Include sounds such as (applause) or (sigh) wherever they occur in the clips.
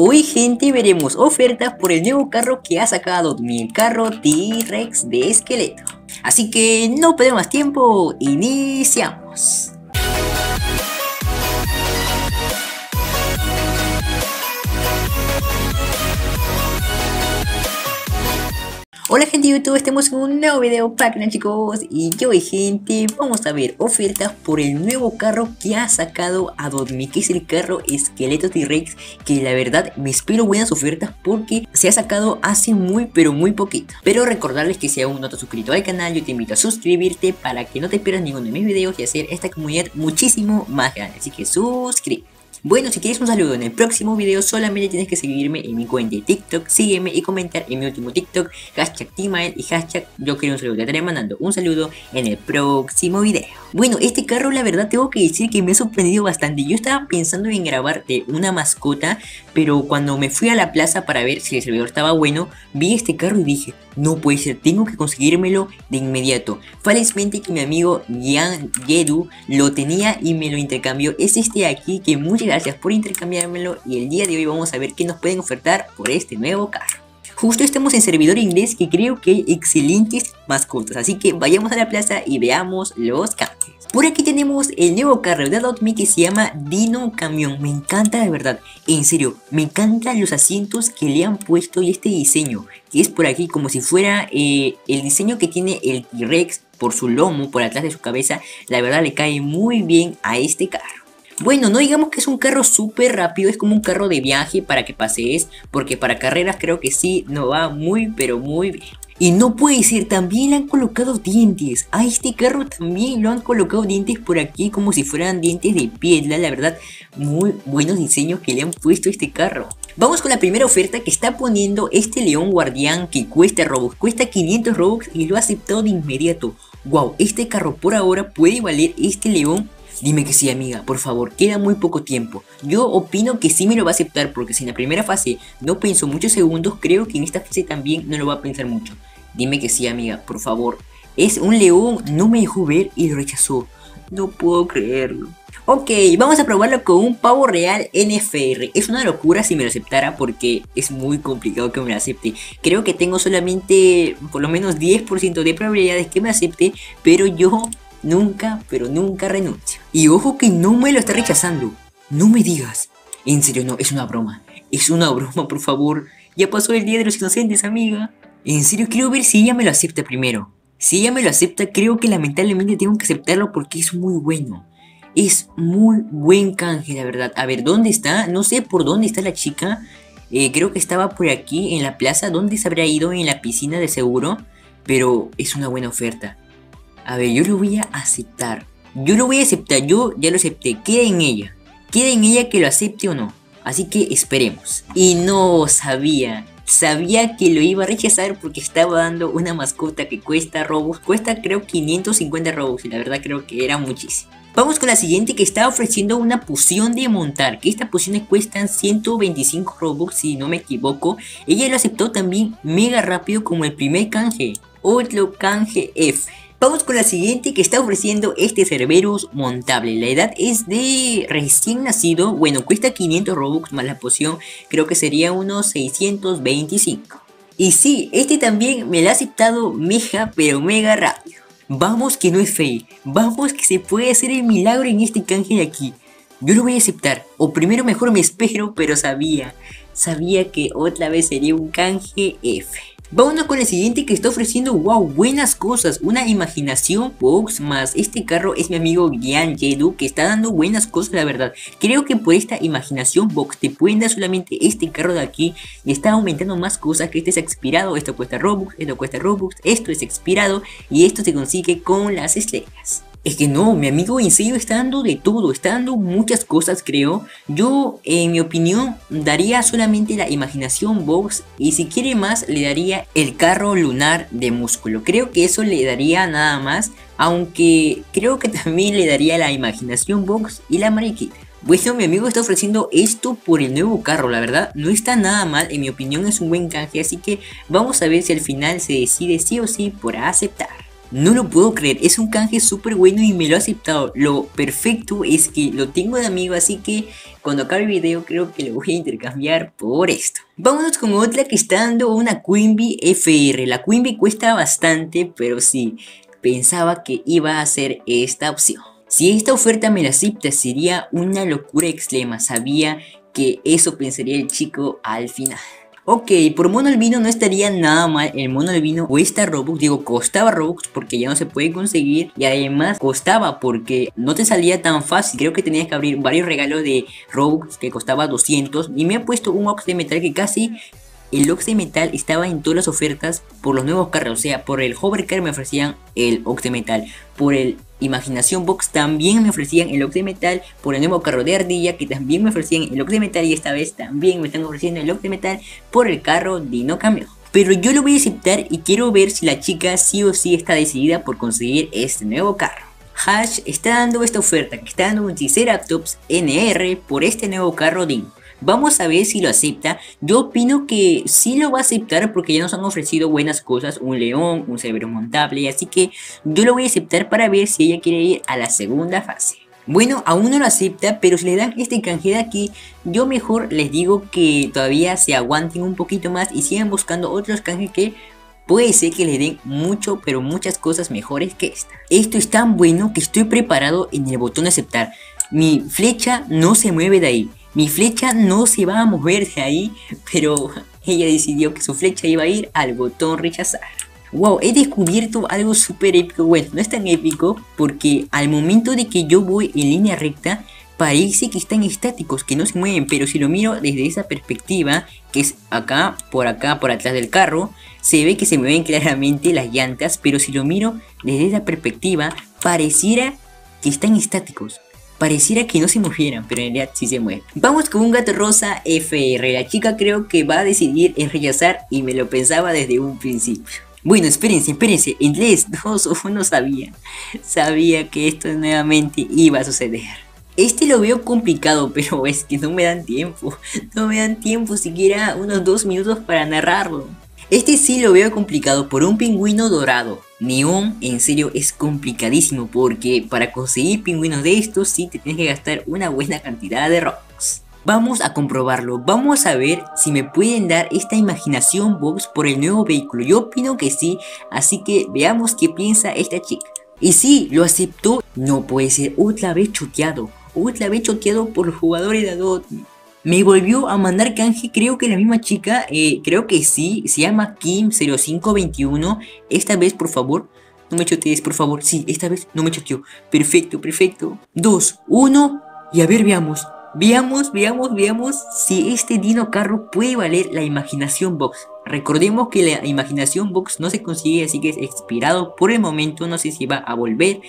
Hoy gente veremos ofertas por el nuevo carro que ha sacado mi carro T-Rex de esqueleto. Así que no perdemos tiempo, iniciamos. Hola gente de YouTube, estamos en un nuevo video para chicos. Y yo hoy gente, vamos a ver ofertas por el nuevo carro que ha sacado Adobe. Que es el carro Esqueleto T-Rex Que la verdad me espero buenas ofertas porque se ha sacado hace muy pero muy poquito. Pero recordarles que si aún no te has suscrito al canal Yo te invito a suscribirte para que no te pierdas ninguno de mis videos Y hacer esta comunidad muchísimo más grande. Así que suscríbete bueno, si quieres un saludo en el próximo video, solamente tienes que seguirme en mi cuenta de TikTok, sígueme y comentar en mi último TikTok, hashtag Timael y hashtag yo quiero un saludo. Te estaré mandando un saludo en el próximo video. Bueno, este carro la verdad tengo que decir que me ha sorprendido bastante. Yo estaba pensando en grabar de una mascota, pero cuando me fui a la plaza para ver si el servidor estaba bueno, vi este carro y dije, no puede ser, tengo que conseguírmelo de inmediato. Felizmente que mi amigo Yan Yedu lo tenía y me lo intercambió. Es este aquí que muchas gracias por intercambiármelo y el día de hoy vamos a ver qué nos pueden ofertar por este nuevo carro. Justo estamos en servidor inglés que creo que hay excelentes mascotas, así que vayamos a la plaza y veamos los cambios. Por aquí tenemos el nuevo carro de Adopt que se llama Dino Camión. Me encanta de verdad. En serio, me encantan los asientos que le han puesto y este diseño. Que es por aquí como si fuera eh, el diseño que tiene el T-Rex por su lomo, por atrás de su cabeza. La verdad le cae muy bien a este carro. Bueno, no digamos que es un carro súper rápido, es como un carro de viaje para que pasees, porque para carreras creo que sí, no va muy pero muy bien. Y no puede ser, también le han colocado dientes. A este carro también lo han colocado dientes por aquí como si fueran dientes de piedra. La verdad, muy buenos diseños que le han puesto a este carro. Vamos con la primera oferta que está poniendo este león guardián que cuesta Robux. Cuesta 500 Robux y lo ha aceptado de inmediato. Wow, este carro por ahora puede valer este león Dime que sí, amiga, por favor, queda muy poco tiempo. Yo opino que sí me lo va a aceptar porque si en la primera fase no pensó muchos segundos, creo que en esta fase también no lo va a pensar mucho. Dime que sí, amiga, por favor. Es un león, no me dejó ver y lo rechazó. No puedo creerlo. Ok, vamos a probarlo con un pavo real NFR. Es una locura si me lo aceptara porque es muy complicado que me lo acepte. Creo que tengo solamente por lo menos 10% de probabilidades que me acepte, pero yo Nunca, pero nunca renuncio. Y ojo que no me lo está rechazando. No me digas. En serio, no, es una broma. Es una broma, por favor. Ya pasó el día de los inocentes, amiga. En serio, quiero ver si ella me lo acepta primero. Si ella me lo acepta, creo que lamentablemente tengo que aceptarlo porque es muy bueno. Es muy buen canje, la verdad. A ver, ¿dónde está? No sé por dónde está la chica. Eh, creo que estaba por aquí, en la plaza. ¿Dónde se habrá ido? En la piscina de seguro. Pero es una buena oferta. A ver, yo lo voy a aceptar. Yo lo voy a aceptar, yo ya lo acepté. Queda en ella. Queda en ella que lo acepte o no. Así que esperemos. Y no sabía. Sabía que lo iba a rechazar porque estaba dando una mascota que cuesta Robux. Cuesta creo 550 Robux y la verdad creo que era muchísimo. Vamos con la siguiente que está ofreciendo una poción de montar. Que estas pociones cuestan 125 Robux si no me equivoco. Ella lo aceptó también mega rápido como el primer canje. Otro canje F. Vamos con la siguiente que está ofreciendo este Cerberus montable. La edad es de recién nacido. Bueno, cuesta 500 Robux más la poción. Creo que sería unos 625. Y sí, este también me lo ha aceptado meja pero mega rápido. Vamos que no es fake. Vamos que se puede hacer el milagro en este canje de aquí. Yo lo voy a aceptar. O primero mejor me espero, pero sabía. Sabía que otra vez sería un canje F. Vámonos con el siguiente que está ofreciendo, wow, buenas cosas, una imaginación box más este carro es mi amigo Gian Yedu que está dando buenas cosas la verdad. Creo que por esta imaginación box te pueden dar solamente este carro de aquí y está aumentando más cosas que este es expirado, esto cuesta Robux, esto cuesta Robux, esto es expirado y esto se consigue con las estrellas. Es que no, mi amigo en serio está dando de todo, está dando muchas cosas creo. Yo en mi opinión daría solamente la imaginación box y si quiere más le daría el carro lunar de músculo. Creo que eso le daría nada más, aunque creo que (laughs) también le daría la imaginación box y la mariquita. Bueno, mi amigo está ofreciendo esto por el nuevo carro, la verdad no está nada mal, en mi opinión es un buen canje, así que vamos a ver si al final se decide sí o sí por aceptar. No lo puedo creer, es un canje súper bueno y me lo ha aceptado. Lo perfecto es que lo tengo de amigo, así que cuando acabe el video creo que lo voy a intercambiar por esto. Vámonos con otra que está dando una Quimby FR. La Quimby cuesta bastante, pero sí, pensaba que iba a ser esta opción. Si esta oferta me la acepta sería una locura extrema, sabía que eso pensaría el chico al final. Ok, por mono albino no estaría nada mal. El mono albino cuesta Robux, digo, costaba Robux porque ya no se puede conseguir. Y además costaba porque no te salía tan fácil. Creo que tenías que abrir varios regalos de Robux que costaba 200. Y me ha puesto un Ox de metal que casi el Ox de Metal estaba en todas las ofertas por los nuevos carros. O sea, por el Hovercar me ofrecían el Ox de Metal. Por el Imaginación Box también me ofrecían el Ox de Metal. Por el nuevo carro de Ardilla que también me ofrecían el Ox de Metal. Y esta vez también me están ofreciendo el Ox de Metal por el carro Dino Cambio. Pero yo lo voy a aceptar y quiero ver si la chica sí o sí está decidida por conseguir este nuevo carro. Hash está dando esta oferta que está dando un Triceratops NR por este nuevo carro Dino. Vamos a ver si lo acepta. Yo opino que sí lo va a aceptar porque ya nos han ofrecido buenas cosas. Un león, un cerebro montable. Así que yo lo voy a aceptar para ver si ella quiere ir a la segunda fase. Bueno, aún no lo acepta, pero si le dan este canje de aquí, yo mejor les digo que todavía se aguanten un poquito más y sigan buscando otros canjes que puede ser que le den mucho, pero muchas cosas mejores que esta. Esto es tan bueno que estoy preparado en el botón aceptar. Mi flecha no se mueve de ahí. Mi flecha no se va a mover de ahí, pero ella decidió que su flecha iba a ir al botón rechazar. Wow, he descubierto algo súper épico. Bueno, no es tan épico porque al momento de que yo voy en línea recta, parece que están estáticos, que no se mueven. Pero si lo miro desde esa perspectiva, que es acá, por acá, por atrás del carro, se ve que se mueven claramente las llantas. Pero si lo miro desde esa perspectiva, pareciera que están estáticos. Pareciera que no se movieran, pero en realidad sí se mueve. Vamos con un gato rosa FR. La chica creo que va a decidir en rechazar y me lo pensaba desde un principio. Bueno, espérense, espérense. En 3, 2 o 1 sabía. Sabía que esto nuevamente iba a suceder. Este lo veo complicado, (laughs) pero es que no me dan tiempo. No me dan tiempo siquiera unos 2 minutos para narrarlo. Este sí lo veo complicado por un pingüino dorado. Neón en serio es complicadísimo porque para conseguir pingüinos de estos sí te tienes que gastar una buena cantidad de Robux. Vamos a comprobarlo, vamos a ver si me pueden dar esta imaginación box por el nuevo vehículo. Yo opino que sí, así que veamos qué piensa esta chica. Y sí, lo aceptó, no puede ser otra vez choteado, otra vez choteado por jugadores de Adot. Me volvió a mandar canje, creo que la misma chica, eh, creo que sí, se llama Kim0521. Esta vez, por favor, no me chotees, por favor. Sí, esta vez no me choteó. Perfecto, perfecto. Dos, uno, y a ver, veamos. Veamos, veamos, veamos si este Dino Carro puede valer la Imaginación Box. Recordemos que la Imaginación Box no se consigue, así que es expirado por el momento. No sé si va a volver.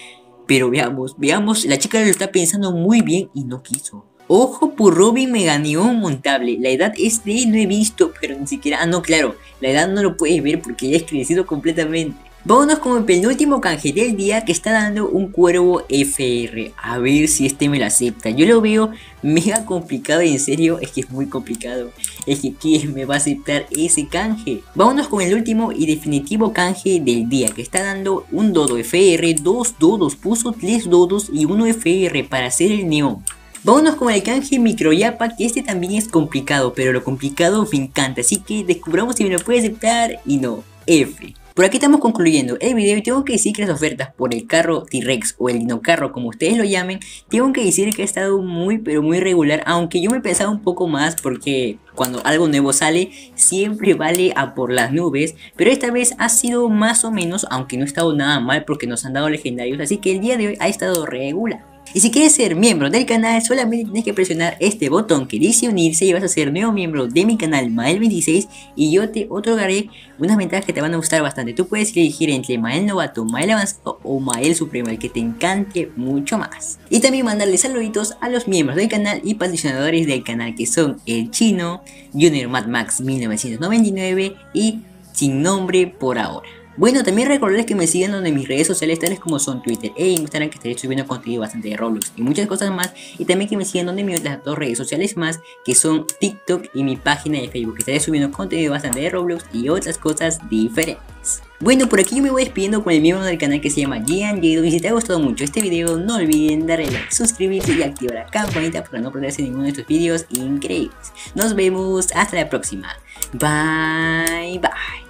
Pero veamos, veamos. La chica lo está pensando muy bien y no quiso. Ojo por Robin Meganión montable. La edad es de no he visto, pero ni siquiera... Ah, no, claro. La edad no lo puedes ver porque ya es crecido completamente. Vámonos con el penúltimo canje del día que está dando un cuervo FR. A ver si este me lo acepta. Yo lo veo mega complicado y en serio es que es muy complicado. Es que ¿quién me va a aceptar ese canje? Vámonos con el último y definitivo canje del día que está dando un dodo FR, dos dodos, puso tres dodos y uno FR para hacer el neón. Vámonos con el canje microyapa, que este también es complicado, pero lo complicado me encanta, así que descubramos si me lo puede aceptar y no, F. Por aquí estamos concluyendo el video y tengo que decir que las ofertas por el carro T-Rex o el dinocarro como ustedes lo llamen, tengo que decir que ha estado muy pero muy regular, aunque yo me pensaba un poco más porque cuando algo nuevo sale siempre vale a por las nubes, pero esta vez ha sido más o menos, aunque no ha estado nada mal porque nos han dado legendarios, así que el día de hoy ha estado regular. Y si quieres ser miembro del canal, solamente tienes que presionar este botón que dice unirse y vas a ser nuevo miembro de mi canal Mael26 y yo te otorgaré unas ventajas que te van a gustar bastante. Tú puedes elegir entre Mael Novato, Mael Avanzado o Mael Supremo, el que te encante mucho más. Y también mandarle saluditos a los miembros del canal y patrocinadores del canal que son El Chino, Junior Mad Max 1999 y Sin Nombre por ahora. Bueno, también recordarles que me sigan donde mis redes sociales tales como son Twitter e Instagram que estaré subiendo contenido bastante de Roblox y muchas cosas más y también que me sigan donde mis otras dos redes sociales más que son TikTok y mi página de Facebook que estaré subiendo contenido bastante de Roblox y otras cosas diferentes. Bueno, por aquí yo me voy despidiendo con el miembro del canal que se llama Gian y si te ha gustado mucho este video no olviden darle like, suscribirse y activar la campanita para no perderse ninguno de estos videos increíbles. Nos vemos hasta la próxima. Bye bye.